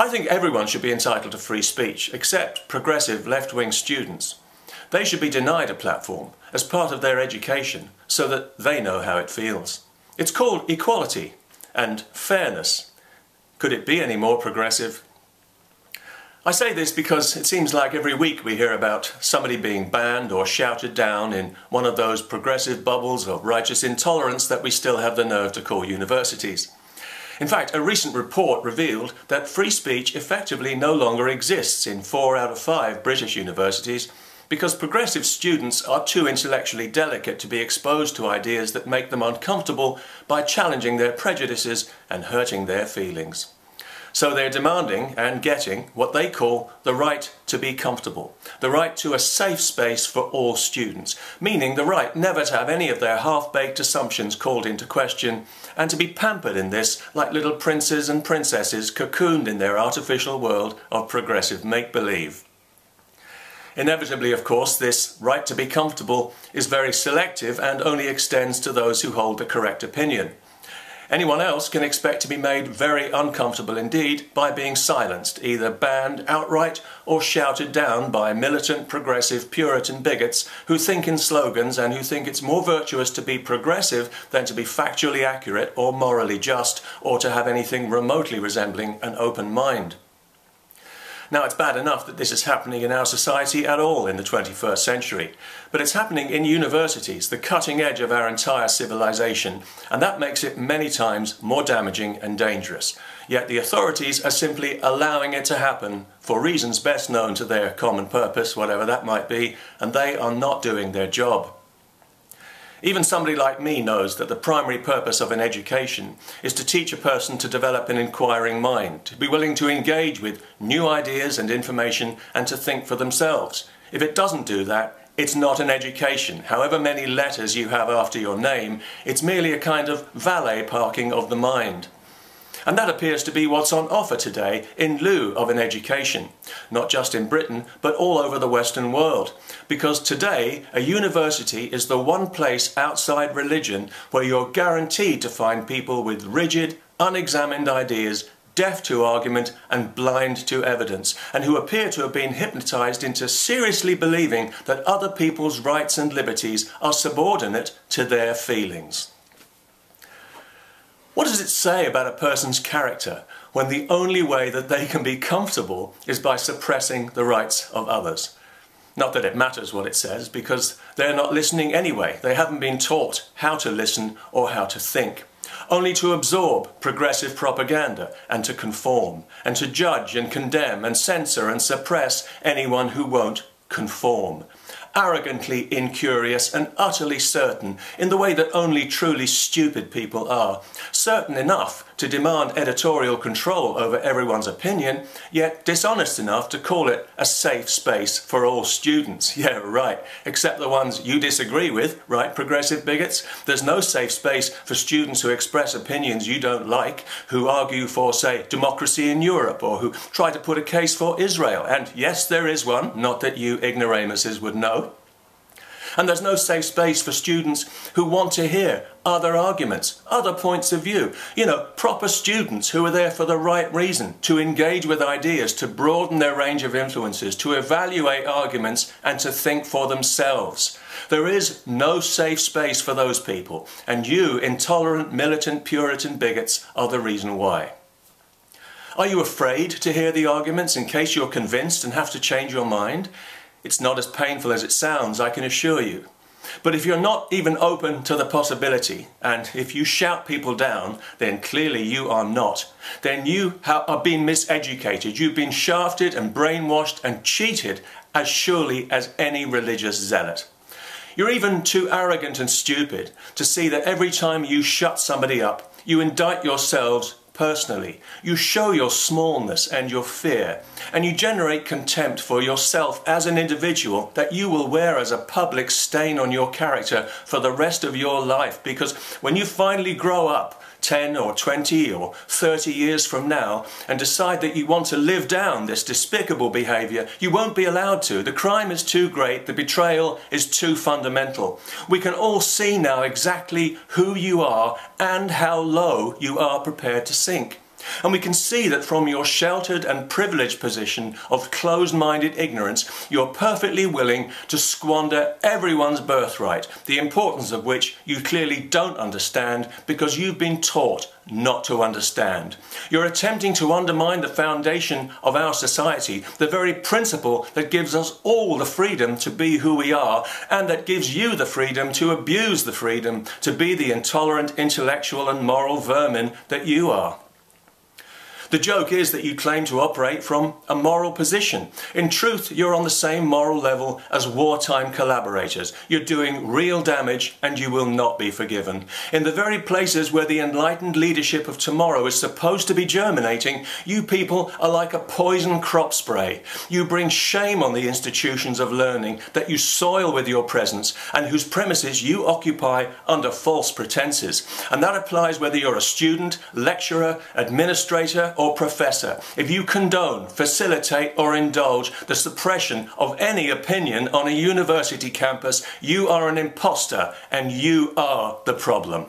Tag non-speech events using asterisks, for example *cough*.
I think everyone should be entitled to free speech, except progressive left-wing students. They should be denied a platform as part of their education so that they know how it feels. It's called equality and fairness. Could it be any more progressive? I say this because it seems like every week we hear about somebody being banned or shouted down in one of those progressive bubbles of righteous intolerance that we still have the nerve to call universities. In fact, a recent report revealed that free speech effectively no longer exists in four out of five British universities because progressive students are too intellectually delicate to be exposed to ideas that make them uncomfortable by challenging their prejudices and hurting their feelings. So they're demanding and getting what they call the right to be comfortable, the right to a safe space for all students, meaning the right never to have any of their half-baked assumptions called into question and to be pampered in this like little princes and princesses cocooned in their artificial world of progressive make-believe. Inevitably, of course, this right to be comfortable is very selective and only extends to those who hold the correct opinion. Anyone else can expect to be made very uncomfortable indeed by being silenced, either banned outright or shouted down by militant, progressive, Puritan bigots who think in slogans and who think it's more virtuous to be progressive than to be factually accurate or morally just or to have anything remotely resembling an open mind. Now, it's bad enough that this is happening in our society at all in the 21st century, but it's happening in universities, the cutting edge of our entire civilization, and that makes it many times more damaging and dangerous. Yet the authorities are simply allowing it to happen for reasons best known to their common purpose, whatever that might be, and they are not doing their job. Even somebody like me knows that the primary purpose of an education is to teach a person to develop an inquiring mind, to be willing to engage with new ideas and information and to think for themselves. If it doesn't do that, it's not an education. However many letters you have after your name, it's merely a kind of valet parking of the mind. And that appears to be what's on offer today in lieu of an education, not just in Britain, but all over the Western world. Because today, a university is the one place outside religion where you're guaranteed to find people with rigid, unexamined ideas deaf to argument and blind to evidence, and who appear to have been hypnotized into seriously believing that other people's rights and liberties are subordinate to their feelings. What does it say about a person's character when the only way that they can be comfortable is by suppressing the rights of others? Not that it matters what it says, because they're not listening anyway. They haven't been taught how to listen or how to think. Only to absorb progressive propaganda and to conform, and to judge and condemn and censor and suppress anyone who won't conform arrogantly incurious and utterly certain in the way that only truly stupid people are, certain enough to demand editorial control over everyone's opinion, yet dishonest enough to call it a safe space for all students. *laughs* Yeah, right, except the ones you disagree with, right, progressive bigots? There's no safe space for students who express opinions you don't like, who argue for, say, democracy in Europe, or who try to put a case for Israel. And yes, there is one, not that you ignoramuses would know. And there's no safe space for students who want to hear other arguments, other points of view. You know, proper students who are there for the right reason, to engage with ideas, to broaden their range of influences, to evaluate arguments and to think for themselves. There is no safe space for those people, and you, intolerant, militant, Puritan bigots, are the reason why. Are you afraid to hear the arguments in case you're convinced and have to change your mind? It's not as painful as it sounds, I can assure you. But if you're not even open to the possibility, and if you shout people down, then clearly you are not. Then you are being miseducated. You've been shafted and brainwashed and cheated as surely as any religious zealot. You're even too arrogant and stupid to see that every time you shut somebody up, you indict yourselves personally. You show your smallness and your fear, and you generate contempt for yourself as an individual that you will wear as a public stain on your character for the rest of your life. Because when you finally grow up, 10 or 20 or 30 years from now and decide that you want to live down this despicable behaviour, you won't be allowed to. The crime is too great, the betrayal is too fundamental. We can all see now exactly who you are and how low you are prepared to sink. And we can see that from your sheltered and privileged position of closed minded ignorance, you're perfectly willing to squander everyone's birthright, the importance of which you clearly don't understand because you've been taught not to understand. You're attempting to undermine the foundation of our society, the very principle that gives us all the freedom to be who we are, and that gives you the freedom to abuse the freedom to be the intolerant, intellectual, and moral vermin that you are. The joke is that you claim to operate from a moral position. In truth, you're on the same moral level as wartime collaborators. You're doing real damage and you will not be forgiven. In the very places where the enlightened leadership of tomorrow is supposed to be germinating, you people are like a poison crop spray. You bring shame on the institutions of learning that you soil with your presence and whose premises you occupy under false pretenses. And that applies whether you're a student, lecturer, administrator, or professor, if you condone, facilitate, or indulge the suppression of any opinion on a university campus, you are an impostor and you are the problem.